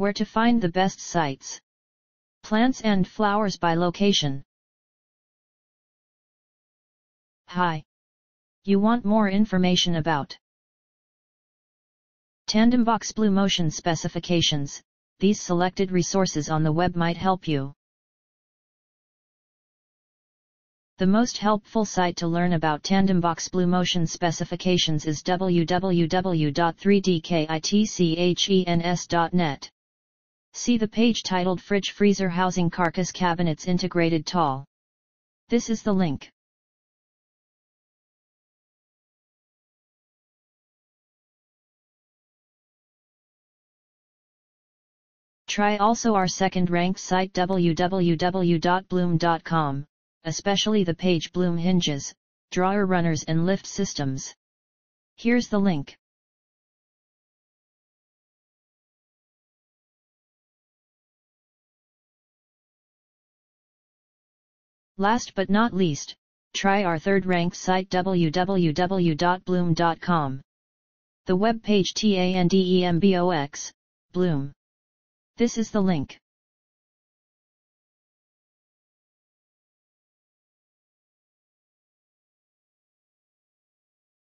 Where to find the best sites. Plants and flowers by location. Hi. You want more information about Tandembox Blumotion specifications, these selected resources on the web might help you. The most helpful site to learn about Tandembox Blumotion specifications is www.3dkitchens.net. See the page titled Fridge Freezer Housing Carcass Cabinets Integrated Tall. This is the link. Try also our second ranked site www.blum.com, especially the page Blum hinges, drawer runners and lift systems. Here's the link. Last but not least, try our third ranked site www.blum.com. The web page TANDEMBOX, Blum. This is the link.